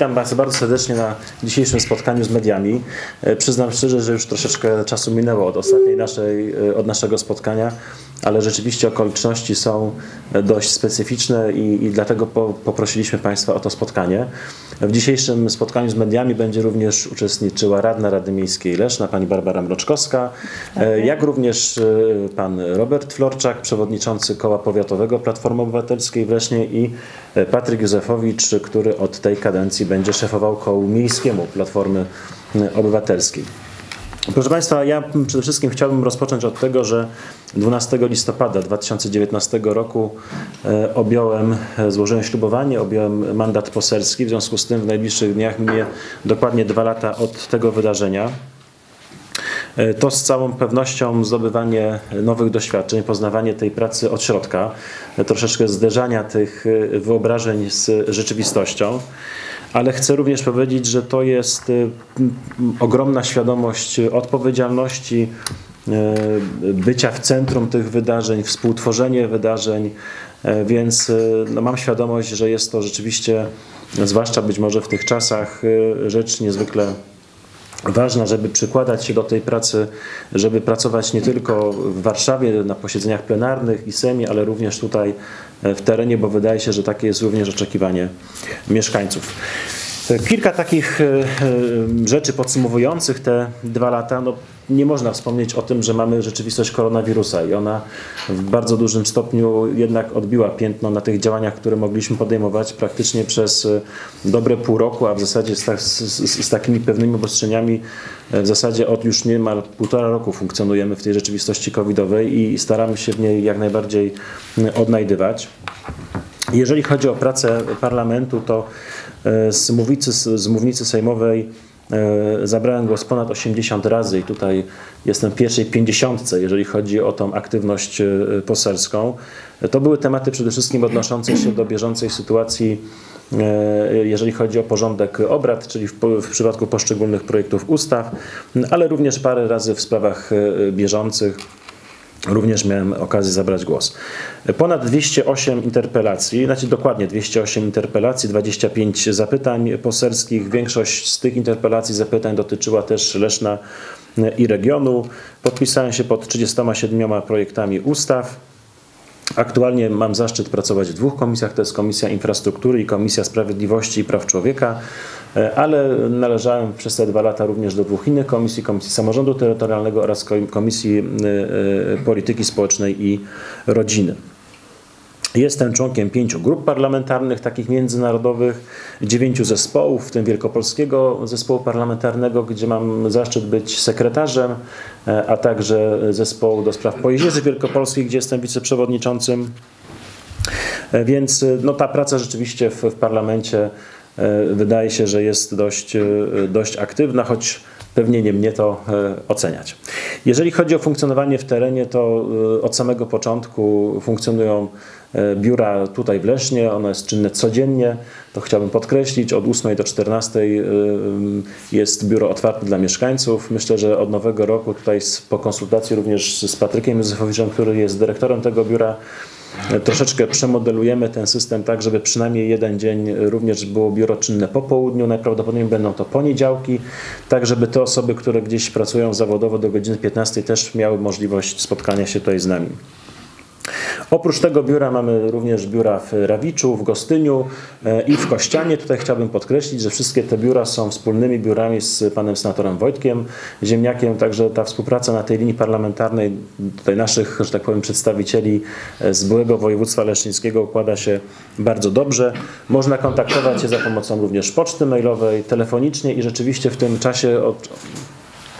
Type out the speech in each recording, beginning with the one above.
Witam Państwa bardzo serdecznie na dzisiejszym spotkaniu z mediami. E, Przyznam szczerze, że już troszeczkę czasu minęło od ostatniej naszej, e, od naszego spotkania, ale rzeczywiście okoliczności są e, dość specyficzne i, i dlatego po, poprosiliśmy Państwa o to spotkanie. W dzisiejszym spotkaniu z mediami będzie również uczestniczyła radna Rady Miejskiej Leszna, pani Barbara Mroczkowska, e, jak również e, pan Robert Florczak, przewodniczący Koła Powiatowego Platformy Obywatelskiej w Lesznie i e, Patryk Józefowicz, który od tej kadencji będzie szefował kołu miejskiemu Platformy Obywatelskiej. Proszę Państwa, ja przede wszystkim chciałbym rozpocząć od tego, że 12 listopada 2019 roku e, objąłem, e, złożyłem ślubowanie, objąłem mandat poselski. W związku z tym w najbliższych dniach minie dokładnie dwa lata od tego wydarzenia. E, To z całą pewnością zdobywanie nowych doświadczeń, poznawanie tej pracy od środka, e, troszeczkę zderzania tych e, wyobrażeń z rzeczywistością. Ale chcę również powiedzieć, że to jest ogromna świadomość odpowiedzialności, bycia w centrum tych wydarzeń, współtworzenie wydarzeń, więc no, mam świadomość, że jest to rzeczywiście, zwłaszcza być może w tych czasach, rzecz niezwykle ważna, żeby przykładać się do tej pracy, żeby pracować nie tylko w Warszawie na posiedzeniach plenarnych i Sejmie, ale również tutaj e, w terenie, bo wydaje się, że takie jest również oczekiwanie mieszkańców. E, Kilka takich e, rzeczy podsumowujących te dwa lata. No, nie można wspomnieć o tym, że mamy rzeczywistość koronawirusa i ona w bardzo dużym stopniu jednak odbiła piętno na tych działaniach, które mogliśmy podejmować praktycznie przez e, dobre pół roku, a w zasadzie z, z, z, takimi pewnymi obostrzeniami e, w zasadzie od już niemal półtora roku funkcjonujemy w tej rzeczywistości covidowej i staramy się w niej jak najbardziej m, odnajdywać. Jeżeli chodzi o pracę parlamentu, to e, z mównicy, z mównicy sejmowej e, zabrałem głos ponad 80 razy i tutaj jestem w pierwszej pięćdziesiątce, jeżeli chodzi o tą aktywność e, poselską. To były tematy przede wszystkim odnoszące się do bieżącej sytuacji, e, jeżeli chodzi o porządek obrad, czyli w, w przypadku poszczególnych projektów ustaw, ale również parę razy w sprawach e, bieżących. Również miałem okazję zabrać głos. Ponad 208 interpelacji, znaczy dokładnie 208 interpelacji, 25 zapytań poselskich. Większość z tych interpelacji, zapytań dotyczyła też Leszna i regionu. Podpisałem się pod 37 projektami ustaw. Aktualnie mam zaszczyt pracować w dwóch komisjach, to jest Komisja Infrastruktury i Komisja Sprawiedliwości i Praw Człowieka, e, ale należałem przez te dwa lata również do dwóch innych komisji, Komisji Samorządu Terytorialnego oraz Ko- Komisji e, e, Polityki Społecznej i Rodziny. Jestem członkiem pięciu grup parlamentarnych, takich międzynarodowych, dziewięciu zespołów, w tym Wielkopolskiego Zespołu Parlamentarnego, gdzie mam zaszczyt być sekretarzem, e, a także zespołu do spraw Pojezierzy Wielkopolskiej, gdzie jestem wiceprzewodniczącym. E, Więc e, no, ta praca rzeczywiście w, w parlamencie wydaje się, że jest dość, dość aktywna, choć pewnie nie mnie to oceniać. Jeżeli chodzi o funkcjonowanie w terenie, to od samego początku funkcjonują biura tutaj w Lesznie, ono jest czynne codziennie, to chciałbym podkreślić, od 8 do 14 e, jest biuro otwarte dla mieszkańców. Myślę, że od nowego roku tutaj po konsultacji również z Patrykiem Józefowiczem, który jest dyrektorem tego biura, Troszeczkę przemodelujemy ten system tak, żeby przynajmniej jeden dzień również było biuro czynne po południu. Najprawdopodobniej będą to poniedziałki, tak żeby te osoby, które gdzieś pracują zawodowo do godziny 15 też miały możliwość spotkania się tutaj z nami. Oprócz tego biura mamy również biura w Rawiczu, w Gostyniu e, i w Kościanie. Tutaj chciałbym podkreślić, że wszystkie te biura są wspólnymi biurami z panem senatorem Wojtkiem Ziemniakiem, także ta współpraca na tej linii parlamentarnej tutaj naszych, że tak powiem, przedstawicieli e, z byłego województwa leszczyńskiego układa się bardzo dobrze. Można kontaktować się za pomocą również poczty mailowej, telefonicznie i rzeczywiście w tym czasie od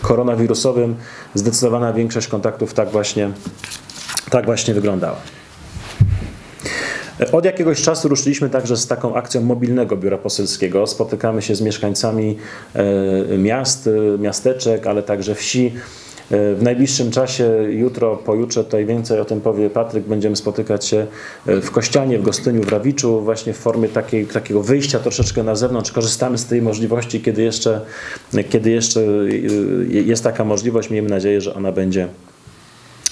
koronawirusowym zdecydowana większość kontaktów tak właśnie tak właśnie wyglądała. Od jakiegoś czasu ruszyliśmy także z taką akcją mobilnego biura poselskiego. Spotykamy się z mieszkańcami e, miast, miasteczek, ale także wsi. E, W najbliższym czasie, jutro, pojutrze, tutaj więcej o tym powie Patryk, będziemy spotykać się e, w Kościanie, w Gostyniu, w Rawiczu, właśnie w formie takiej, takiego wyjścia troszeczkę na zewnątrz. Korzystamy z tej możliwości, kiedy jeszcze, kiedy jeszcze jest taka możliwość. Miejmy nadzieję, że ona będzie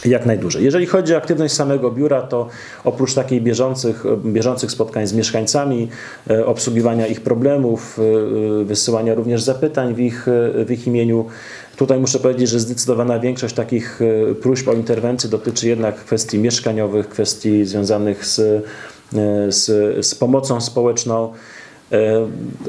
jak najdłużej. Jeżeli chodzi o aktywność samego biura, to oprócz takiej bieżących, bieżących spotkań z mieszkańcami, e, obsługiwania ich problemów, e, wysyłania również zapytań w ich, w ich imieniu, Tutaj muszę powiedzieć, że zdecydowana większość takich próśb o interwencję dotyczy jednak kwestii mieszkaniowych, kwestii związanych z, z, z pomocą społeczną. E,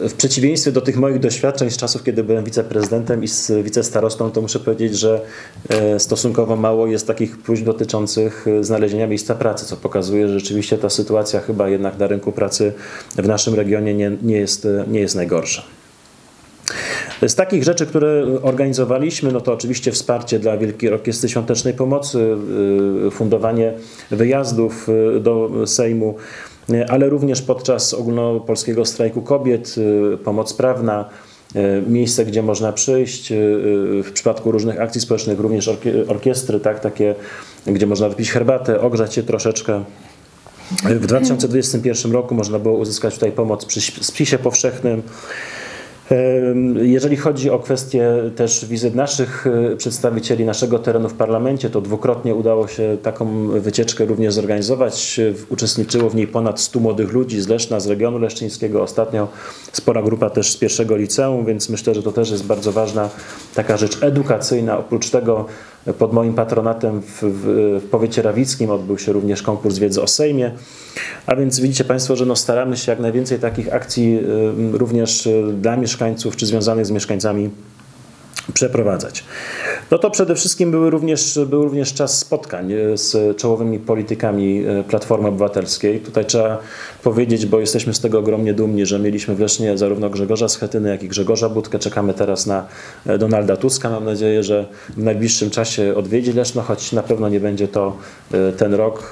w przeciwieństwie do tych moich doświadczeń z czasów, kiedy byłem wiceprezydentem i z wicestarostą, to muszę powiedzieć, że e, stosunkowo mało jest takich próśb dotyczących e, znalezienia miejsca pracy, co pokazuje, że rzeczywiście ta sytuacja chyba jednak na rynku pracy w naszym regionie nie, nie, jest, nie jest najgorsza. Z takich rzeczy, które organizowaliśmy, no to oczywiście wsparcie dla Wielkiej Orkiestry Świątecznej Pomocy, fundowanie wyjazdów do Sejmu, ale również podczas ogólnopolskiego strajku kobiet, y, pomoc prawna, y, miejsce, gdzie można przyjść, w przypadku różnych akcji społecznych, również orkiestry, tak, takie, gdzie można wypić herbatę, ogrzać się troszeczkę. W 2021 roku można było uzyskać tutaj pomoc przy spisie powszechnym. Jeżeli chodzi o kwestię też wizyt naszych e, przedstawicieli naszego terenu w parlamencie, to dwukrotnie udało się taką wycieczkę również zorganizować. Uczestniczyło w niej ponad 100 młodych ludzi z Leszna, z regionu leszczyńskiego. Ostatnio spora grupa też z pierwszego liceum, więc myślę, że to też jest bardzo ważna taka rzecz edukacyjna. Oprócz tego pod moim patronatem w, w, w powiecie rawickim odbył się również konkurs wiedzy o Sejmie. A więc widzicie Państwo, że no staramy się jak najwięcej takich akcji również y, dla mieszkańców czy związanych z mieszkańcami przeprowadzać. No to przede wszystkim były również, był również czas spotkań e, z czołowymi politykami e, Platformy Obywatelskiej. Tutaj trzeba powiedzieć, bo jesteśmy z tego ogromnie dumni, że mieliśmy w Lesznie zarówno Grzegorza Schetyny, jak i Grzegorza Budkę. Czekamy teraz na e, Donalda Tuska. Mam nadzieję, że w najbliższym czasie odwiedzi Leszno, choć na pewno nie będzie to ten rok.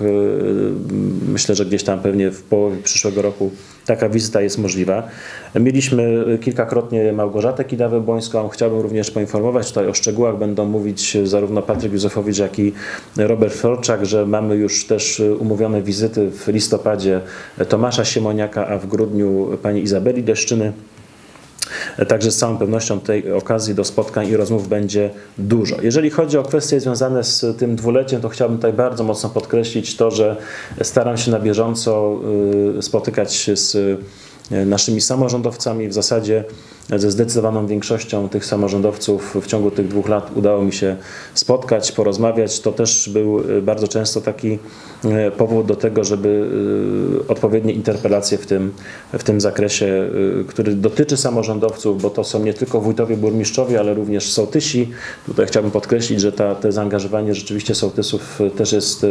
Myślę, że gdzieś tam pewnie w połowie przyszłego roku taka wizyta jest możliwa. Mieliśmy kilkakrotnie Małgorzatę Kidawę-Błońską. Chciałbym również poinformować, tutaj o szczegółach będą mówić zarówno Patryk Józefowicz, jak i Robert Forczak, że mamy już też umówione wizyty w listopadzie Tomasza Siemoniaka, a w grudniu pani Izabeli Deszczyny. Także z całą pewnością tej okazji do spotkań i rozmów będzie dużo. Jeżeli chodzi o kwestie związane z tym dwuleciem, to chciałbym tutaj bardzo mocno podkreślić to, że staram się na bieżąco y, spotykać się z y, naszymi samorządowcami. W zasadzie ze zdecydowaną większością tych samorządowców w ciągu tych dwóch lat udało mi się spotkać, porozmawiać. To też był y, bardzo często taki y, powód do tego, żeby y, odpowiednie interpelacje w tym, w tym zakresie, który dotyczy samorządowców, bo to są nie tylko wójtowie, burmistrzowie, ale również sołtysi. Tutaj chciałbym podkreślić, że ta, te zaangażowanie rzeczywiście sołtysów też jest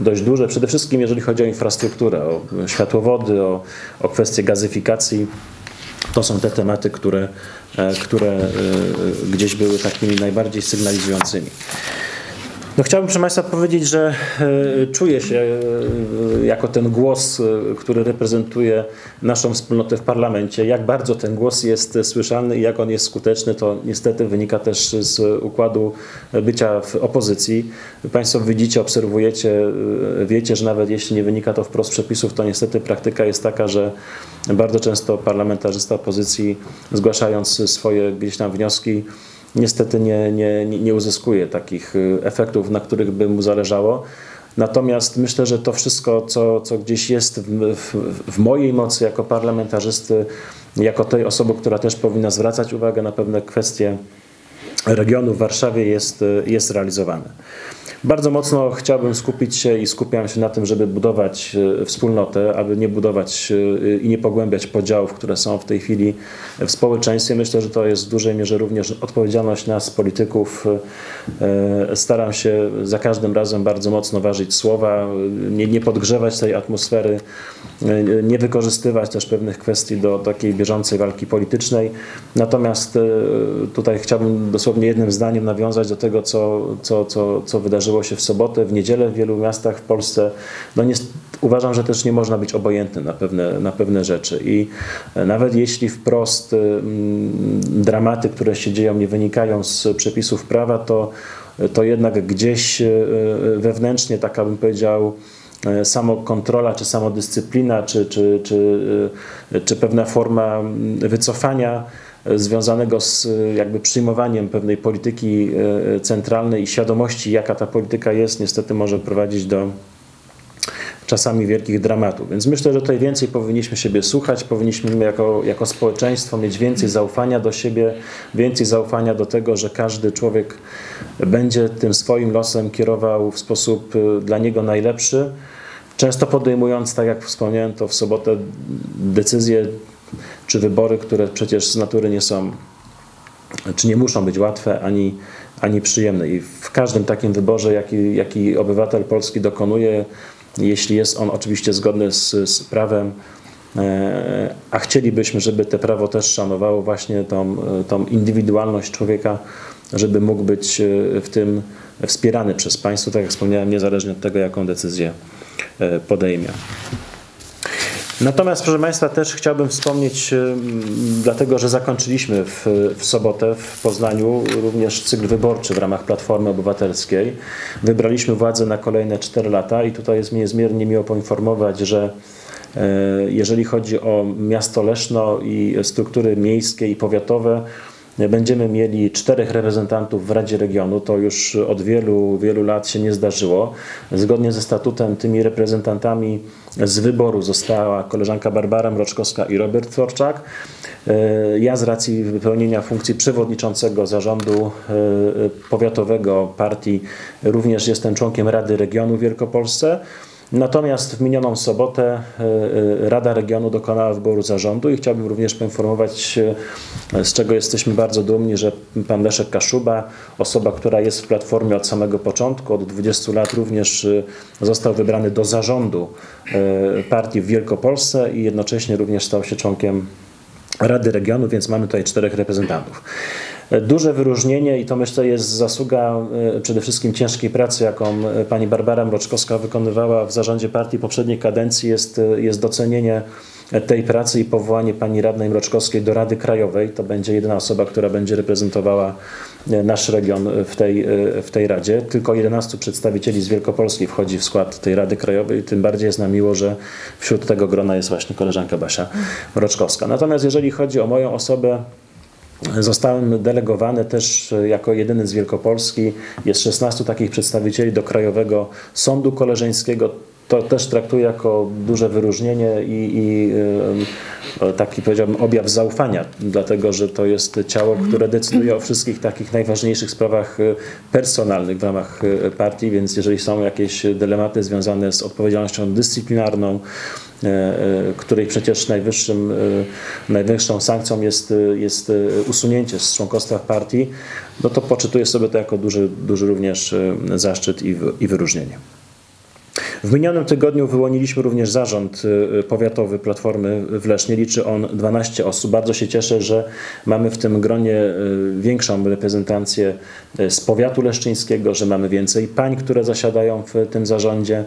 dość duże. Przede wszystkim jeżeli chodzi o infrastrukturę, o światłowody, o, o kwestie gazyfikacji. To są te tematy, które, e, które e, gdzieś były takimi najbardziej sygnalizującymi. No chciałbym proszę Państwa powiedzieć, że e, czuję się e, jako ten głos, e, który reprezentuje naszą wspólnotę w parlamencie. Jak bardzo ten głos jest słyszalny i jak on jest skuteczny, to niestety wynika też z układu bycia w opozycji. Państwo widzicie, obserwujecie, wiecie, że nawet jeśli nie wynika to wprost z przepisów, to niestety praktyka jest taka, że bardzo często parlamentarzysta opozycji zgłaszając swoje gdzieś tam wnioski, niestety nie, nie, nie uzyskuje takich y, efektów, na których by mu zależało. Natomiast myślę, że to wszystko, co, co gdzieś jest w, w, w, mojej mocy jako parlamentarzysty, jako tej osoby, która też powinna zwracać uwagę na pewne kwestie regionu w Warszawie, jest, jest realizowane. Bardzo mocno chciałbym skupić się i skupiam się na tym, żeby budować e, wspólnotę, aby nie budować e, i nie pogłębiać podziałów, które są w tej chwili w społeczeństwie. Myślę, że to jest w dużej mierze również odpowiedzialność nas, polityków. E, staram się za każdym razem bardzo mocno ważyć słowa, nie, nie podgrzewać tej atmosfery, nie wykorzystywać też pewnych kwestii do takiej bieżącej walki politycznej. Natomiast tutaj chciałbym dosłownie jednym zdaniem nawiązać do tego, co, co, co, co wydarzyło się w sobotę, w niedzielę w wielu miastach w Polsce. No nie, uważam, że też nie można być obojętny na pewne, na pewne rzeczy i e, nawet jeśli wprost mm, dramaty, które się dzieją nie wynikają z przepisów prawa, to, to jednak gdzieś e, e, wewnętrznie taka bym powiedział samokontrola, czy samodyscyplina, czy, czy, czy, czy pewna forma mm, wycofania związanego z jakby przyjmowaniem pewnej polityki centralnej i świadomości, jaka ta polityka jest, niestety może prowadzić do czasami wielkich dramatów. Więc myślę, że tutaj więcej powinniśmy siebie słuchać, powinniśmy jako, jako społeczeństwo mieć więcej zaufania do siebie, więcej zaufania do tego, że każdy człowiek będzie tym swoim losem kierował w sposób y, dla niego najlepszy. Często podejmując, tak jak wspomniałem, to w sobotę decyzje czy wybory, które przecież z natury nie są, czy nie muszą być łatwe ani, ani przyjemne. I w każdym takim wyborze, jaki, jaki obywatel polski dokonuje, jeśli jest on oczywiście zgodny z, z prawem, e, a chcielibyśmy, żeby te prawo też szanowało właśnie tą, tą indywidualność człowieka, żeby mógł być e, w tym wspierany przez państwo, tak jak wspomniałem, niezależnie od tego, jaką decyzję e, podejmie. Natomiast, proszę Państwa, też chciałbym wspomnieć, dlatego że zakończyliśmy w, w sobotę w Poznaniu również cykl wyborczy w ramach Platformy Obywatelskiej. Wybraliśmy władzę na kolejne 4 lata i tutaj jest mi niezmiernie miło poinformować, że e, jeżeli chodzi o miasto Leszno i struktury miejskie i powiatowe, Będziemy mieli czterech reprezentantów w Radzie Regionu. To już od wielu, wielu lat się nie zdarzyło. Zgodnie ze statutem tymi reprezentantami z wyboru została koleżanka Barbara Mroczkowska i Robert Tworczak. E, ja z racji wypełnienia funkcji przewodniczącego zarządu e, powiatowego partii również jestem członkiem Rady Regionu w Wielkopolsce. Natomiast w minioną sobotę e, e, Rada Regionu dokonała wyboru zarządu i chciałbym również poinformować, e, z czego jesteśmy bardzo dumni, że pan Leszek Kaszuba, osoba, która jest w Platformie od samego początku, od 20 lat również został wybrany do zarządu partii w Wielkopolsce i jednocześnie również stał się członkiem Rady Regionu, więc mamy tutaj czterech reprezentantów. Duże wyróżnienie i to myślę jest zasługa e, przede wszystkim ciężkiej pracy, jaką e, pani Barbara Mroczkowska wykonywała w zarządzie partii poprzedniej kadencji, jest, e, jest docenienie tej pracy i powołanie pani radnej Mroczkowskiej do Rady Krajowej. To będzie jedyna osoba, która będzie reprezentowała nasz region w tej, w tej Radzie. Tylko 11 przedstawicieli z Wielkopolski wchodzi w skład tej Rady Krajowej. Tym bardziej jest nam miło, że wśród tego grona jest właśnie koleżanka Basia Mroczkowska. Natomiast jeżeli chodzi o moją osobę, Zostałem delegowany też jako jedyny z Wielkopolski. Jest 16 takich przedstawicieli do Krajowego Sądu Koleżeńskiego. To też traktuję jako duże wyróżnienie i, i taki powiedziałbym objaw zaufania, dlatego że to jest ciało, które decyduje o wszystkich takich najważniejszych sprawach e, personalnych w ramach e, partii, więc jeżeli są jakieś dylematy związane z odpowiedzialnością dyscyplinarną, E, e, której przecież najwyższym, e, najwyższą sankcją jest, jest usunięcie z członkostwa partii, no to poczytuję sobie to jako duży, duży również zaszczyt i, i wyróżnienie. W minionym tygodniu wyłoniliśmy również zarząd powiatowy Platformy w Lesznie. Liczy on 12 osób. Bardzo się cieszę, że mamy w tym gronie większą reprezentację z powiatu leszczyńskiego, że mamy więcej pań, które zasiadają w tym zarządzie.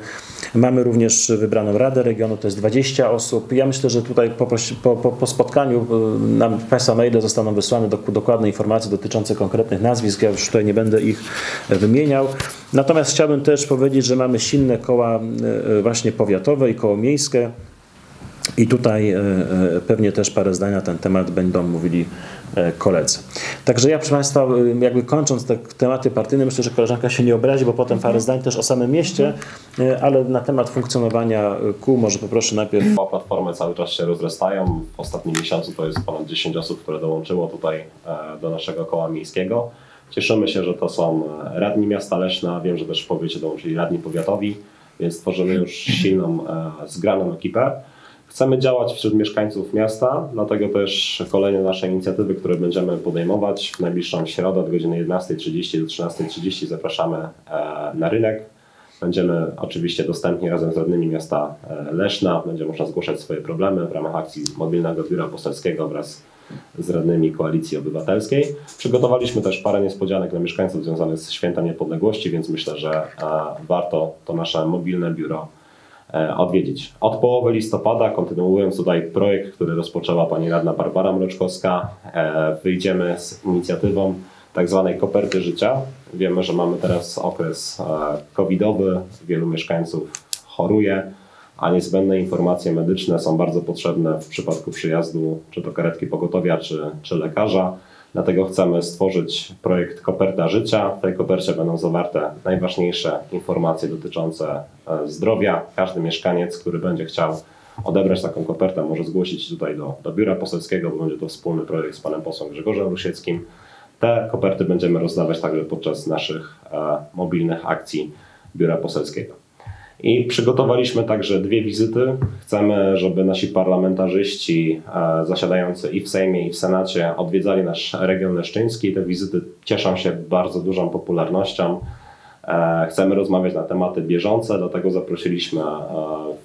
Mamy również wybraną Radę Regionu, to jest 20 osób. Ja myślę, że tutaj po, po, po spotkaniu nam Państwa maile zostaną wysłane dokładne informacje dotyczące konkretnych nazwisk. Ja już tutaj nie będę ich wymieniał. Natomiast chciałbym też powiedzieć, że mamy silne koła e, właśnie powiatowe i koło miejskie. I tutaj e, e, pewnie też parę zdań na ten temat będą mówili koledzy. Także ja, proszę Państwa, jakby kończąc te tematy partyjne, myślę, że koleżanka się nie obrazi, bo potem parę zdań też o samym mieście, ale na temat funkcjonowania kół może poproszę najpierw. Platformy cały czas się rozrastają. W ostatnim miesiącu to jest ponad 10 osób, które dołączyło tutaj do naszego koła miejskiego. Cieszymy się, że to są radni miasta Leszna. Wiem, że też w powiecie dołączyli radni powiatowi, więc tworzymy już silną, e, zgraną ekipę. Chcemy działać wśród mieszkańców miasta, dlatego też kolejne nasze inicjatywy, które będziemy podejmować w najbliższą środę od godziny 11.30 do 13.30 zapraszamy e, na rynek. Będziemy oczywiście dostępni razem z radnymi miasta e, Leszna. Będzie można zgłaszać swoje problemy w ramach akcji mobilnego biura poselskiego wraz z radnymi Koalicji Obywatelskiej. Przygotowaliśmy też parę niespodzianek dla mieszkańców związanych z Świętem Niepodległości, więc myślę, że e, warto to nasze mobilne biuro odwiedzić. Od połowy listopada, kontynuując tutaj projekt, który rozpoczęła pani radna Barbara Mroczkowska, e, wyjdziemy z inicjatywą tak zwanej koperty życia. Wiemy, że mamy teraz okres covidowy, wielu mieszkańców choruje a niezbędne informacje medyczne są bardzo potrzebne w przypadku przyjazdu czy to karetki pogotowia, czy, czy lekarza. Dlatego chcemy stworzyć projekt Koperta Życia. W tej kopercie będą zawarte najważniejsze informacje dotyczące e, zdrowia. Każdy mieszkaniec, który będzie chciał odebrać taką kopertę, może zgłosić tutaj do, do biura poselskiego, bo będzie to wspólny projekt z panem posłem Grzegorzem Rusieckim. Te koperty będziemy rozdawać także podczas naszych e, mobilnych akcji biura poselskiego. I przygotowaliśmy także dwie wizyty. Chcemy, żeby nasi parlamentarzyści e, zasiadający i w Sejmie, i w Senacie odwiedzali nasz region leszczyński. Te wizyty cieszą się bardzo dużą popularnością. E, chcemy rozmawiać na tematy bieżące, dlatego zaprosiliśmy e,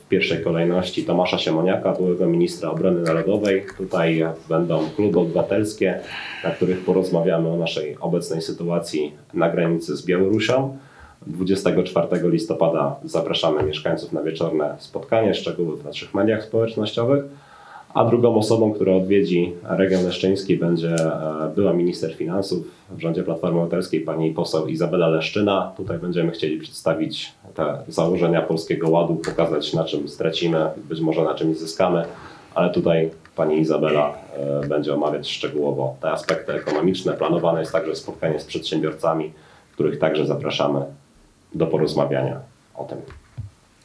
w pierwszej kolejności Tomasza Siemoniaka, byłego ministra obrony narodowej. Tutaj będą kluby obywatelskie, na których porozmawiamy o naszej obecnej sytuacji na granicy z Białorusią. 24 listopada zapraszamy mieszkańców na wieczorne spotkanie, szczegóły w naszych mediach społecznościowych. A drugą osobą, która odwiedzi region leszczyński będzie e, była minister finansów w rządzie Platformy Obywatelskiej, pani poseł Izabela Leszczyna. Tutaj będziemy chcieli przedstawić te założenia Polskiego Ładu, pokazać na czym stracimy, być może na czym zyskamy, ale tutaj pani Izabela e, będzie omawiać szczegółowo te aspekty ekonomiczne. Planowane jest także spotkanie z przedsiębiorcami, których także zapraszamy do porozmawiania o tym.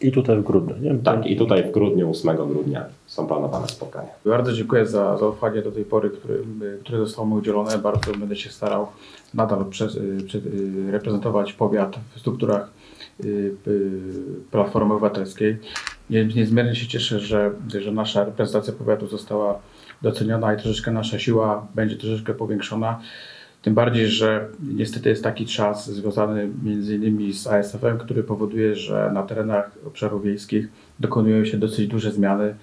I tutaj w grudniu, nie? Tak, i tutaj w grudniu, 8 grudnia są planowane spotkania. Bardzo dziękuję za zaufanie do tej pory, które, które zostało mi udzielone. Bardzo będę się starał nadal przez, przez, reprezentować powiat w strukturach y, y, Platformy Obywatelskiej. Nie- Niezmiernie się cieszę, że, że nasza reprezentacja powiatu została doceniona i troszeczkę nasza siła będzie troszeczkę powiększona. Tym bardziej, że niestety jest taki czas związany między innymi z ASF-em, który powoduje, że na terenach obszarów wiejskich dokonują się dosyć duże zmiany.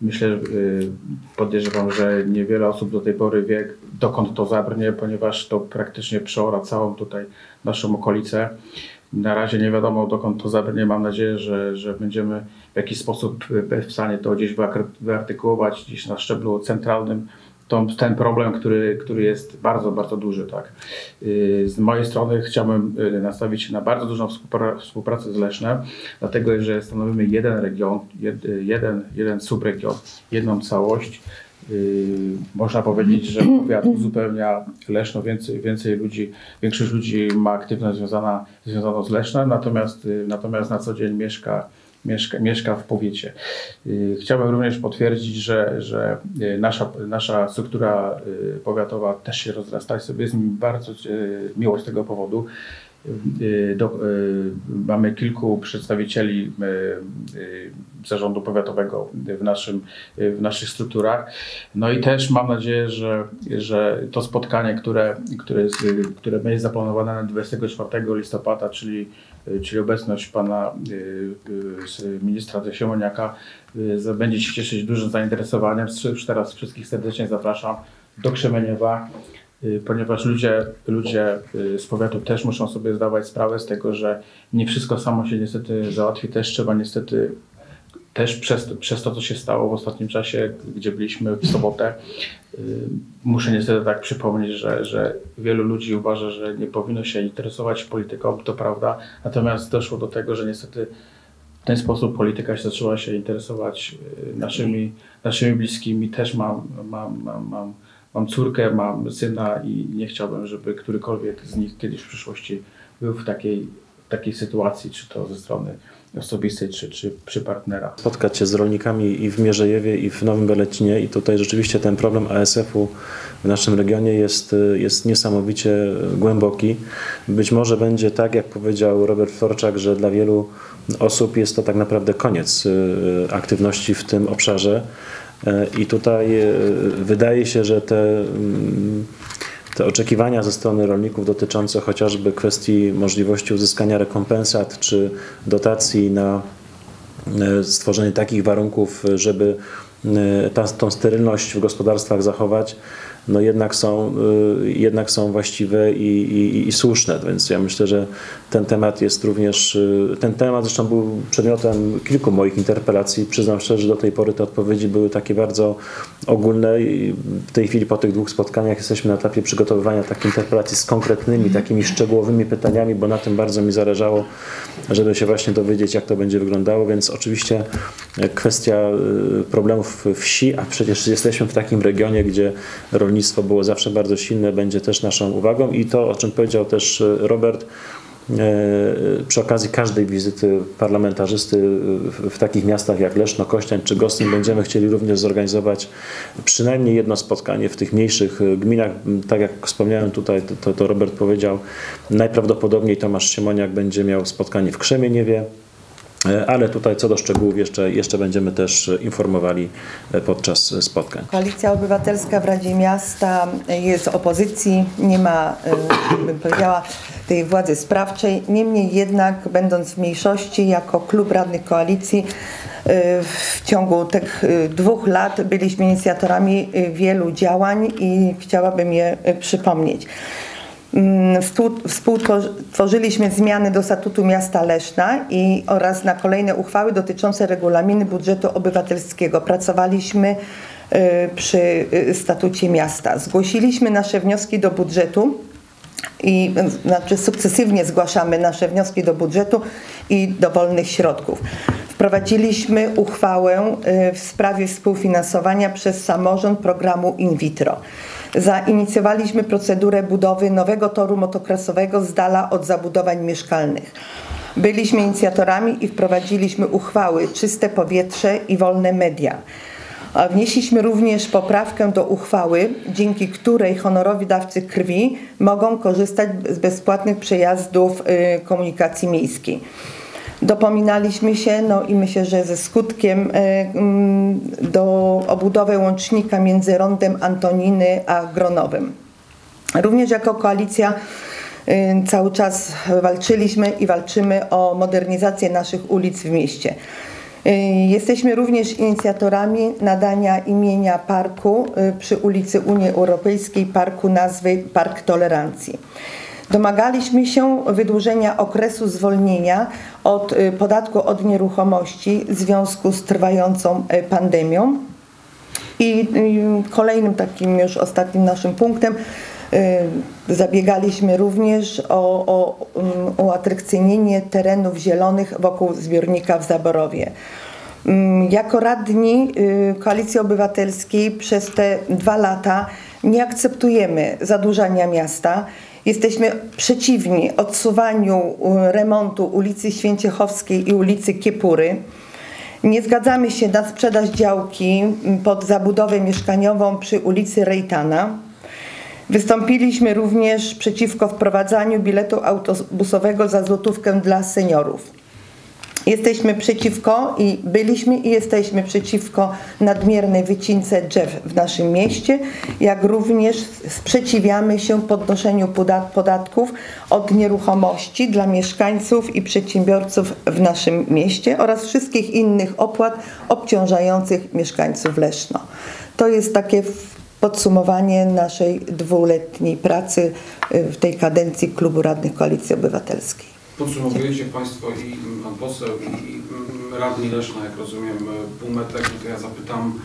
Myślę, y, podejrzewam, że niewiele osób do tej pory wie, dokąd to zabrnie, ponieważ to praktycznie przeora całą tutaj naszą okolicę. Na razie nie wiadomo, dokąd to zabrnie. Mam nadzieję, że, że będziemy w jakiś sposób y, w stanie to gdzieś wyartykułować gdzieś na szczeblu centralnym, tą, ten problem, który, który jest bardzo, bardzo duży. Tak. Yy, Z mojej strony chciałbym yy, nastawić się na bardzo dużą współpra- współpracę z Lesznem, dlatego że stanowimy jeden region, jed, jeden, jeden subregion, jedną całość. Yy, Można powiedzieć, że powiat uzupełnia Leszno, więcej, więcej ludzi, większość ludzi ma aktywność związana, związaną z Lesznem, natomiast, natomiast na co dzień mieszka mieszka, mieszka w powiecie. Y, Chciałbym również potwierdzić, że, że y, nasza, nasza struktura y, powiatowa też się rozrasta i sobie jest mi bardzo miło z tego powodu. Do, mamy kilku przedstawicieli zarządu powiatowego w, naszym, w naszych strukturach. No i też mam nadzieję, że, że to spotkanie, które, które, jest, które będzie zaplanowane na 24 listopada, czyli, czyli obecność pana y, z ministra Siemoniaka, będzie się cieszyć dużym zainteresowaniem. Już teraz wszystkich serdecznie zapraszam do Krzemieniewa ponieważ ludzie, ludzie z powiatu też muszą sobie zdawać sprawę z tego, że nie wszystko samo się niestety załatwi, też trzeba niestety też przez, przez to, co się stało w ostatnim czasie, gdzie byliśmy w sobotę, y, muszę niestety tak przypomnieć, że, że wielu ludzi uważa, że nie powinno się interesować polityką, to prawda, natomiast doszło do tego, że niestety w ten sposób polityka się zaczęła się interesować y, naszymi, naszymi bliskimi. Też mam, mam, mam, mam, mam córkę, mam syna i nie chciałbym, żeby którykolwiek z nich kiedyś w przyszłości był w takiej, takiej sytuacji, czy to ze strony osobistej, czy, czy przy partnera. spotkać się z rolnikami i w Mierzejewie, i w Nowym Belecinie i tutaj rzeczywiście ten problem ASF-u w naszym regionie jest, y, jest niesamowicie y, głęboki. Być może będzie tak, jak powiedział Robert Florczak, że dla wielu osób jest to tak naprawdę koniec y, aktywności w tym obszarze Y, i tutaj y, wydaje się, że te mm, te oczekiwania ze strony rolników dotyczące chociażby kwestii możliwości uzyskania rekompensat czy dotacji na e, stworzenie takich warunków, żeby e, ta, tą sterylność w gospodarstwach zachować, no jednak są, y, jednak są właściwe i, i, i słuszne, więc ja myślę, że ten temat jest również, y, ten temat zresztą był przedmiotem kilku moich interpelacji. Przyznam szczerze, że do tej pory te odpowiedzi były takie bardzo ogólne i w tej chwili po tych dwóch spotkaniach jesteśmy na etapie przygotowywania takiej interpelacji z konkretnymi, takimi szczegółowymi pytaniami, bo na tym bardzo mi zależało, żeby się właśnie dowiedzieć, jak to będzie wyglądało, więc oczywiście kwestia y, problemów wsi, a przecież jesteśmy w takim regionie, gdzie rolnictwo było zawsze bardzo silne, będzie też naszą uwagą i to, o czym powiedział też y, Robert, e, przy okazji każdej wizyty parlamentarzysty w, takich miastach jak Leszno, Kościan czy Gostyń będziemy chcieli również zorganizować przynajmniej jedno spotkanie w tych mniejszych y, gminach. Tak jak wspomniałem tutaj, to, to Robert powiedział, najprawdopodobniej Tomasz Siemoniak będzie miał spotkanie w Krzemieniewie, E, ale tutaj co do szczegółów jeszcze, jeszcze będziemy też informowali e, podczas spotkań. Koalicja Obywatelska w Radzie Miasta jest opozycji, nie ma, bym powiedziała, tej władzy sprawczej. Niemniej jednak, będąc w mniejszości, jako klub radnych koalicji, w ciągu tych dwóch lat byliśmy inicjatorami wielu działań i chciałabym je przypomnieć. Mm, współ- Współtworzyliśmy zmiany do statutu miasta Leszna i oraz na kolejne uchwały dotyczące regulaminu budżetu obywatelskiego. Pracowaliśmy y, przy y, statucie miasta. Zgłosiliśmy nasze wnioski do budżetu i znaczy sukcesywnie zgłaszamy nasze wnioski do budżetu i do wolnych środków. Wprowadziliśmy uchwałę y, w sprawie współfinansowania przez samorząd programu in vitro. Zainicjowaliśmy procedurę budowy nowego toru motokresowego z dala od zabudowań mieszkalnych. Byliśmy inicjatorami i wprowadziliśmy uchwały Czyste powietrze i wolne media. Wnieśliśmy również poprawkę do uchwały, dzięki której honorowi dawcy krwi mogą korzystać z bezpłatnych przejazdów y, komunikacji miejskiej. Dopominaliśmy się, no i myślę, że ze skutkiem e, mm, do obudowy łącznika między rondem Antoniny a Gronowym. Również jako koalicja y, cały czas walczyliśmy i walczymy o modernizację naszych ulic w mieście. Y, Jesteśmy również inicjatorami nadania imienia parku przy ulicy Unii Europejskiej parku nazwy Park Tolerancji. Domagaliśmy się wydłużenia okresu zwolnienia od y, podatku od nieruchomości w związku z trwającą y, pandemią. I y, kolejnym takim już ostatnim naszym punktem zabiegaliśmy również o, o um, uatrakcyjnienie terenów zielonych wokół zbiornika w Zaborowie. Mm, Jako radni y, Koalicji Obywatelskiej przez te dwa lata nie akceptujemy zadłużania miasta. Jesteśmy przeciwni odsuwaniu y, remontu ulicy Święciechowskiej i ulicy Kiepury. Nie zgadzamy się na sprzedaż działki mm, pod zabudowę mieszkaniową przy ulicy Rejtana. Wystąpiliśmy również przeciwko wprowadzaniu biletu autobusowego za złotówkę dla seniorów. Jesteśmy przeciwko i byliśmy i jesteśmy przeciwko nadmiernej wycince drzew w naszym mieście, jak również sprzeciwiamy się podnoszeniu podat- podatków od nieruchomości dla mieszkańców i przedsiębiorców w naszym mieście oraz wszystkich innych opłat obciążających mieszkańców Leszno. To jest takie podsumowanie naszej dwuletniej pracy y, w tej kadencji Klubu Radnych Koalicji Obywatelskiej. Podsumowujecie Państwo i Pan Poseł i mm, radni Leszna, jak rozumiem, półmetek, no to ja zapytam,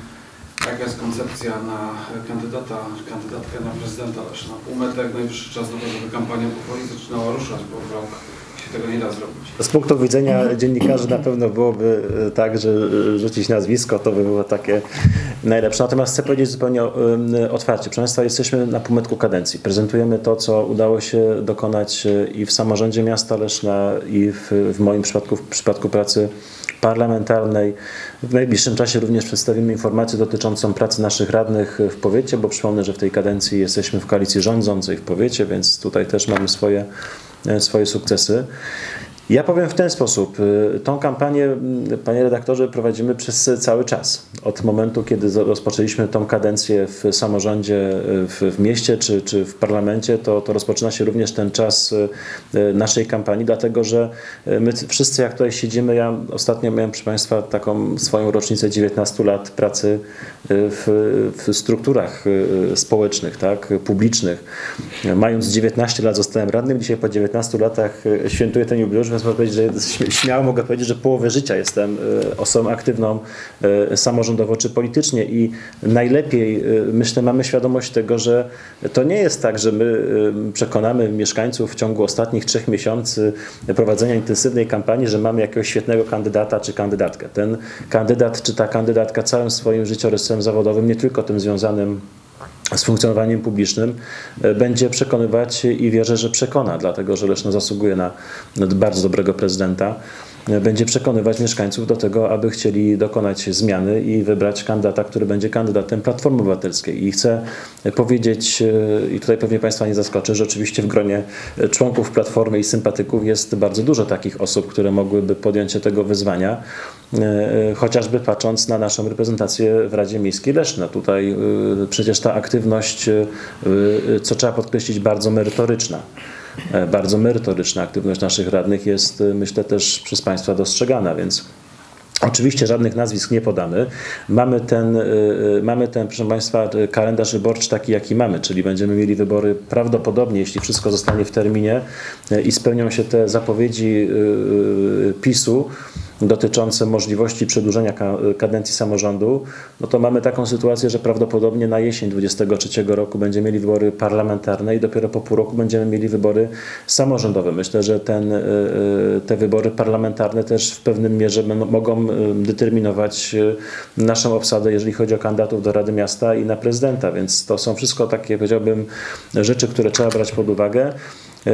jaka jest koncepcja na kandydata, kandydatkę na prezydenta Leszna. Półmetek, najwyższy czas żeby kampania powoli zaczynała ruszać, bo w rok tego nie da zrobić. Z punktu widzenia dziennikarzy na pewno byłoby e, tak, że e, rzucić nazwisko to by było takie najlepsze. Natomiast chcę powiedzieć zupełnie e, otwarcie. Proszę Państwa, jesteśmy na półmetku kadencji. Prezentujemy to, co udało się dokonać i w samorządzie miasta Leszna, i w, w moim przypadku, w przypadku pracy parlamentarnej. W najbliższym czasie również przedstawimy informację dotyczącą pracy naszych radnych w powiecie, bo przypomnę, że w tej kadencji jesteśmy w koalicji rządzącej w powiecie, więc tutaj też mamy swoje, swoje sukcesy. Ja powiem w ten sposób. y, Tą kampanię, mm, panie redaktorze, prowadzimy przez cały czas. Od momentu, kiedy rozpoczęliśmy tą kadencję w samorządzie, y, w, w mieście czy, czy w parlamencie, to, to rozpoczyna się również ten czas y, naszej kampanii, dlatego że my wszyscy, jak tutaj siedzimy, ja ostatnio miałem, proszę Państwa, taką swoją rocznicę 19 lat pracy w, w strukturach społecznych, tak, publicznych. Mając 19 lat zostałem radnym, dzisiaj po 19 latach świętuję ten jubileusz, więc mogę powiedzieć, że śmiało mogę powiedzieć, że połowę życia jestem y, osobą aktywną y, samorządowo czy politycznie i najlepiej, y, myślę, mamy świadomość tego, że to nie jest tak, że my przekonamy mieszkańców w ciągu ostatnich trzech miesięcy prowadzenia intensywnej kampanii, że mamy jakiegoś świetnego kandydata czy kandydatkę. Ten kandydat czy ta kandydatka całym swoim życiorysem zawodowym, nie tylko tym związanym z funkcjonowaniem publicznym e, będzie przekonywać i wierzę, że przekona, dlatego że Leszno zasługuje na, bardzo dobrego prezydenta, będzie przekonywać mieszkańców do tego, aby chcieli dokonać zmiany i wybrać kandydata, który będzie kandydatem Platformy Obywatelskiej. I chcę powiedzieć, e, i tutaj pewnie Państwa nie zaskoczę, że oczywiście w gronie e, członków Platformy i sympatyków jest bardzo dużo takich osób, które mogłyby podjąć się tego wyzwania, e, chociażby patrząc na naszą reprezentację w Radzie Miejskiej Leszna. Tutaj przecież ta aktywność, co trzeba podkreślić, bardzo merytoryczna. E, Bardzo merytoryczna aktywność naszych radnych jest, e, myślę, też przez Państwa dostrzegana, więc Oczywiście żadnych nazwisk nie podamy. Mamy ten, y, mamy ten, proszę Państwa, kalendarz wyborczy taki, jaki mamy, czyli będziemy mieli wybory prawdopodobnie, jeśli wszystko zostanie w terminie i spełnią się te zapowiedzi PiSu dotyczące możliwości przedłużenia ka- kadencji samorządu, no to mamy taką sytuację, że prawdopodobnie na jesień 2023 roku będziemy mieli wybory parlamentarne i dopiero po pół roku będziemy mieli wybory samorządowe. Myślę, że ten, y, y, te wybory parlamentarne też w pewnym mierze mogą y, determinować naszą obsadę, jeżeli chodzi o kandydatów do Rady Miasta i na prezydenta, więc to są wszystko takie, powiedziałbym, rzeczy, które trzeba brać pod uwagę. E,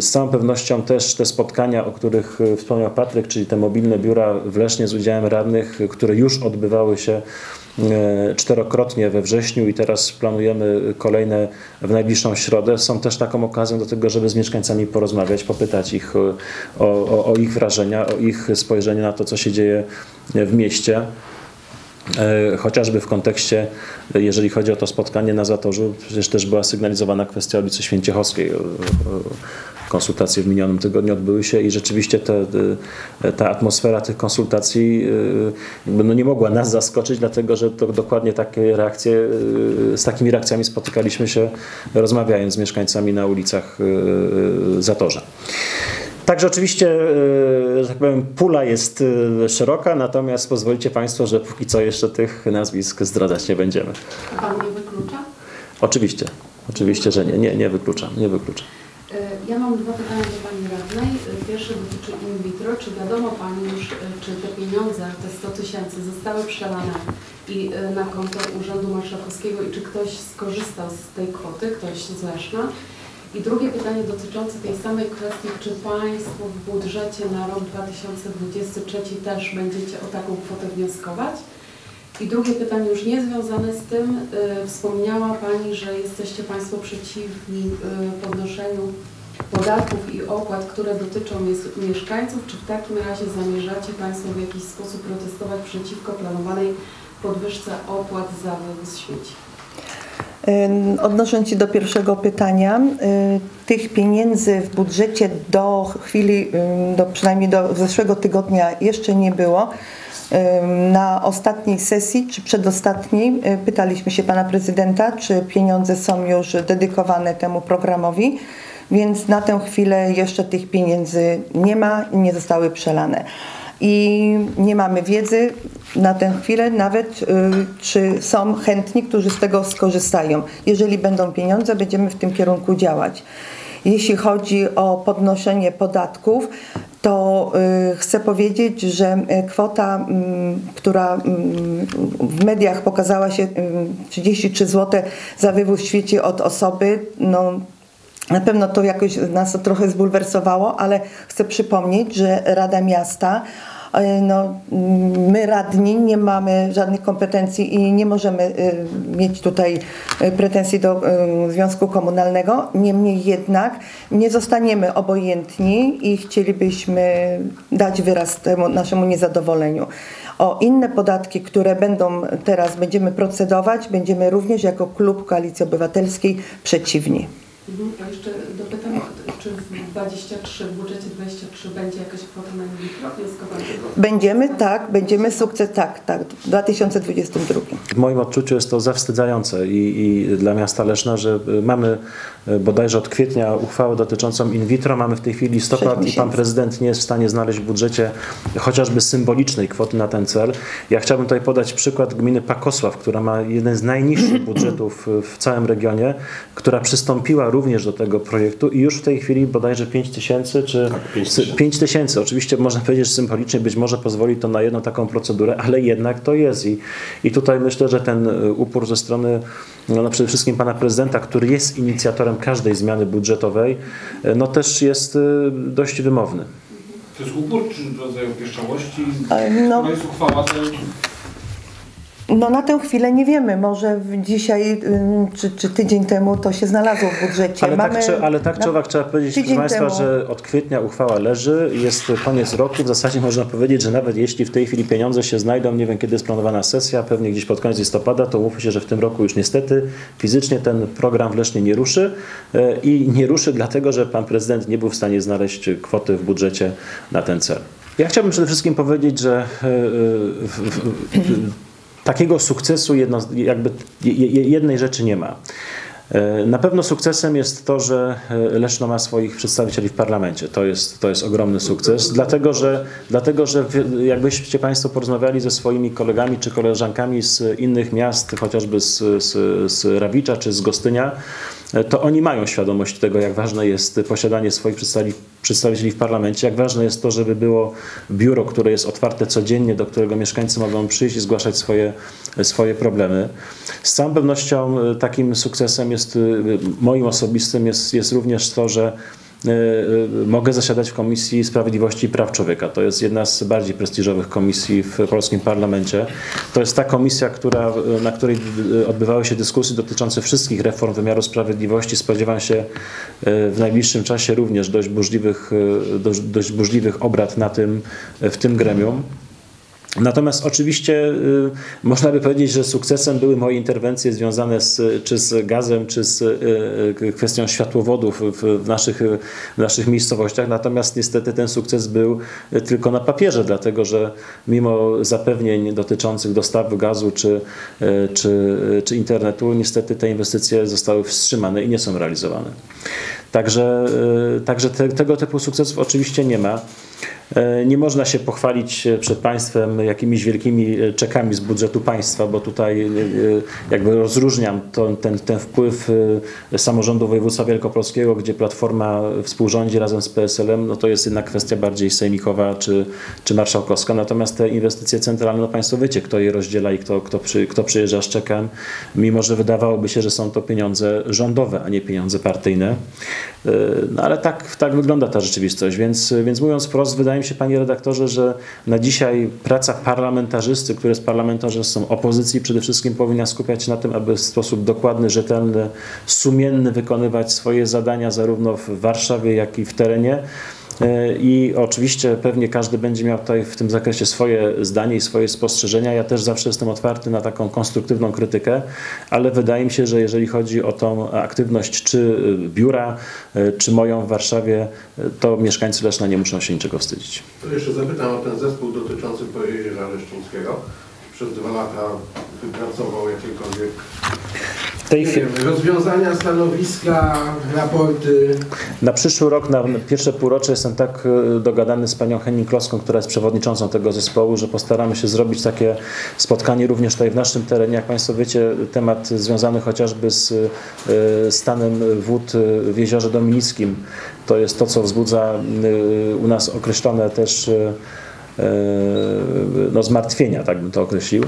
Z całą pewnością też te spotkania, o których e, wspomniał Patryk, czyli te mobilne biura w Lesznie z udziałem radnych, które już odbywały się e, czterokrotnie we wrześniu i teraz planujemy kolejne w najbliższą środę, są też taką okazją do tego, żeby z mieszkańcami porozmawiać, popytać ich o, o, o ich wrażenia, o ich spojrzenie na to, co się dzieje w mieście. E, Chociażby w kontekście, jeżeli chodzi o to spotkanie na Zatorzu, przecież też była sygnalizowana kwestia ulicy Święciechowskiej. E, e, Konsultacje w minionym tygodniu odbyły się i rzeczywiście te, ta atmosfera tych konsultacji no nie mogła nas zaskoczyć, dlatego że to dokładnie takie reakcje, z takimi reakcjami spotykaliśmy się rozmawiając z mieszkańcami na ulicach Zatorza. Także oczywiście, e, że tak powiem, pula jest e, szeroka, natomiast pozwolicie Państwo, że póki co jeszcze tych nazwisk zdradzać nie będziemy. A Pan nie wyklucza? Oczywiście, oczywiście, że nie, nie, nie wykluczam, nie wykluczam. Y, Ja mam dwa pytania do Pani Radnej. Pierwsze dotyczy in vitro. Czy wiadomo Pani już, czy te pieniądze, te 100 tysięcy zostały przelane i na konto Urzędu Marszałkowskiego i czy ktoś skorzystał z tej kwoty, ktoś z Leszna? I drugie pytanie dotyczące tej samej kwestii, czy Państwo w budżecie na rok 2023 też będziecie o taką kwotę wnioskować? I drugie pytanie już niezwiązane z tym. Y, Wspomniała Pani, że jesteście Państwo przeciwni y, podnoszeniu podatków i opłat, które dotyczą mies- mieszkańców. Czy w takim razie zamierzacie Państwo w jakiś sposób protestować przeciwko planowanej podwyżce opłat za wywóz śmieci? Odnosząc się do pierwszego pytania, tych pieniędzy w budżecie do chwili, do, przynajmniej do zeszłego tygodnia jeszcze nie było. Na ostatniej sesji, czy przedostatniej, y, pytaliśmy się pana prezydenta, czy pieniądze są już dedykowane temu programowi, więc na tę chwilę jeszcze tych pieniędzy nie ma i nie zostały przelane. I nie mamy wiedzy na tę chwilę nawet, y, czy są chętni, którzy z tego skorzystają. Jeżeli będą pieniądze, będziemy w tym kierunku działać. Jeśli chodzi o podnoszenie podatków, to y, chcę powiedzieć, że y, kwota, mm, która mm, w mediach pokazała się y, 33 zł za wywóz świeci od osoby, no na pewno to jakoś nas trochę zbulwersowało, ale chcę przypomnieć, że Rada Miasta E, No, mm, my radni nie mamy żadnych kompetencji i nie możemy e, mieć tutaj e, pretensji do Związku Komunalnego. Niemniej jednak nie zostaniemy obojętni i chcielibyśmy dać wyraz temu naszemu niezadowoleniu. O inne podatki, które będą teraz będziemy procedować, będziemy również jako klub Koalicji Obywatelskiej przeciwni. Mhm. A jeszcze dopytam, czy w 23, w budżecie 23 będzie jakaś kwota na in vitro wnioskowania? Będziemy, tak, będziemy sukces, tak, tak, w 2022. W moim odczuciu jest to zawstydzające i, i dla miasta Leszna, że mamy y, bodajże od kwietnia uchwałę dotyczącą in vitro, mamy w tej chwili listopad i pan prezydent nie jest w stanie znaleźć w budżecie chociażby symbolicznej kwoty na ten cel. Ja chciałbym tutaj podać przykład gminy Pakosław, która ma jeden z najniższych budżetów w całym regionie, która przystąpiła również do tego projektu i już w tej chwili bodajże 5 tysięcy czy Tak, pięć sy- tysięcy. 5 tysięcy. Oczywiście można powiedzieć, że symbolicznie być może pozwoli to na jedną taką procedurę, ale jednak to jest. I, i tutaj myślę, że ten y, upór ze strony no, no przede wszystkim pana prezydenta, który jest inicjatorem każdej zmiany budżetowej, y, no też jest y, dość wymowny. To jest upór czy rodzaj opieszczałości? No- No jest uchwała, to No na tę chwilę nie wiemy, może dzisiaj czy, czy tydzień temu to się znalazło w budżecie. Ale tak, czy, ale tak czy owak trzeba powiedzieć, proszę Państwa, temu. że od kwietnia uchwała leży, jest koniec roku. W zasadzie można powiedzieć, że nawet jeśli w tej chwili pieniądze się znajdą, nie wiem kiedy jest planowana sesja, pewnie gdzieś pod koniec listopada, to mówmy się, że w tym roku już niestety fizycznie ten program w Lesznie nie ruszy e, i nie ruszy dlatego, że Pan Prezydent nie był w stanie znaleźć kwoty w budżecie na ten cel. Ja chciałbym przede wszystkim powiedzieć, że e, e, takiego sukcesu jedno, jakby je- je- jednej rzeczy nie ma. E, Na pewno sukcesem jest to, że e, Leszno ma swoich przedstawicieli w parlamencie. To jest, to jest ogromny sukces, dlatego że, dlatego, że jakbyście Państwo porozmawiali ze swoimi kolegami czy koleżankami z innych miast, chociażby z, z, z Rawicza czy z Gostynia, to oni mają świadomość tego, jak ważne jest posiadanie swoich przedstawicieli, w parlamencie, jak ważne jest to, żeby było biuro, które jest otwarte codziennie, do którego mieszkańcy mogą przyjść i zgłaszać swoje, swoje problemy. Z całą pewnością e, takim sukcesem jest, e, moim osobistym jest, jest również to, że e, e, mogę zasiadać w Komisji Sprawiedliwości i Praw Człowieka. To jest jedna z bardziej prestiżowych komisji w polskim parlamencie. To jest ta komisja, która, e, na której e, odbywały się dyskusje dotyczące wszystkich reform wymiaru sprawiedliwości. Spodziewam się e, w najbliższym czasie również dość burzliwych, e, dość, dość burzliwych obrad na tym, w tym gremium. Natomiast oczywiście y, można by powiedzieć, że sukcesem były moje interwencje związane z, czy z gazem, czy z y, y, kwestią światłowodów w, naszych, w naszych miejscowościach. Natomiast niestety ten sukces był tylko na papierze, dlatego że mimo zapewnień dotyczących dostawy gazu czy, czy, czy internetu, niestety te inwestycje zostały wstrzymane i nie są realizowane. Także, także te, tego typu sukcesów oczywiście nie ma. E, Nie można się pochwalić e, przed państwem jakimiś wielkimi e, czekami z budżetu państwa, bo tutaj jakby rozróżniam to, ten, ten wpływ samorządu województwa wielkopolskiego, gdzie Platforma współrządzi razem z PSL-em, no to jest jednak kwestia bardziej sejmikowa czy, czy marszałkowska. Natomiast te inwestycje centralne, no państwo wiecie, kto je rozdziela i kto, kto, przy, kto przyjeżdża z czekiem, mimo że wydawałoby się, że są to pieniądze rządowe, a nie pieniądze partyjne. No ale tak, tak wygląda ta rzeczywistość, więc, więc mówiąc wprost, wydaje mi się, panie redaktorze, że na dzisiaj praca parlamentarzysty, który jest parlamentarzystą opozycji, przede wszystkim powinna skupiać się na tym, aby w sposób dokładny, rzetelny, sumienny wykonywać swoje zadania zarówno w Warszawie, jak i w terenie. E, I oczywiście pewnie każdy będzie miał tutaj w tym zakresie swoje zdanie i swoje spostrzeżenia. Ja też zawsze jestem otwarty na taką konstruktywną krytykę, ale wydaje mi się, że jeżeli chodzi o tą aktywność czy y, biura, y, czy moją w Warszawie, to mieszkańcy Leszna nie muszą się niczego wstydzić. To jeszcze zapytam o ten zespół dotyczący Pojezierza Leszczyńskiego. Przez dwa lata wypracował jakiekolwiek W tej chwili, rozwiązania, stanowiska, raporty. na przyszły rok, na pierwsze półrocze jestem tak y, dogadany z panią Henning Kloską, która jest przewodniczącą tego zespołu, że postaramy się zrobić takie spotkanie również tutaj w naszym terenie. Jak Państwo wiecie, temat związany chociażby z y, stanem wód w Jeziorze Dominickim, to jest to, co wzbudza y, u nas określone też e, no, zmartwienia, tak bym to określił.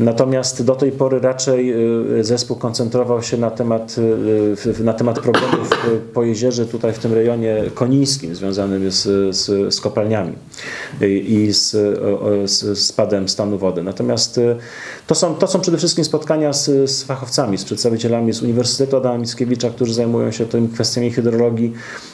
Natomiast do tej pory raczej y, zespół koncentrował się na temat, w- na temat problemów po jeziorze tutaj w tym rejonie konińskim związanym z, z, z kopalniami i z, z spadem stanu wody. Natomiast to są, to są przede wszystkim spotkania z, z fachowcami, z przedstawicielami z Uniwersytetu Adama Mickiewicza, którzy zajmują się tymi kwestiami hydrologii.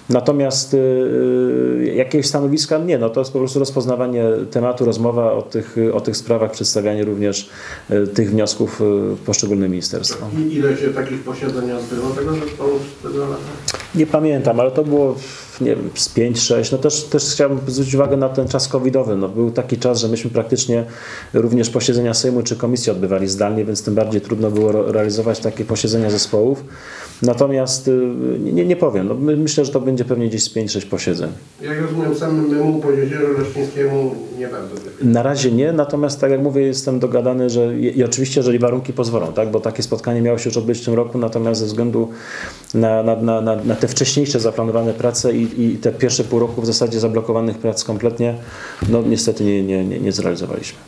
Natomiast y, y, jakiegoś stanowiska nie, no to jest po prostu rozpoznawanie tematu, rozmowa o tych, o tych sprawach, przedstawianie również y, tych wniosków y, poszczególnym ministerstwom. I ile się takich posiedzeń odbyło tego zespołu przez te dwa lata? Nie pamiętam, ale to było nie wiem, z 5-6. No też, też chciałbym zwrócić uwagę na ten czas covidowy. No, był taki czas, że myśmy praktycznie również posiedzenia Sejmu czy komisji odbywali zdalnie, więc tym bardziej trudno było realizować takie posiedzenia zespołów. Natomiast y, nie, nie powiem, no, my- myślę, że to będzie pewnie gdzieś z 5-6 posiedzeń. Jak rozumiem, samemu po jeziorze Leszczyńskiemu nie bardzo. Na razie nie, natomiast tak jak mówię, jestem dogadany, że i, i oczywiście, jeżeli warunki pozwolą, tak, bo takie spotkanie miało się już odbyć w tym roku, natomiast ze względu na, na, na, na, te wcześniejsze zaplanowane prace i, te pierwsze pół roku w zasadzie zablokowanych prac kompletnie, no niestety nie, nie, nie, nie zrealizowaliśmy.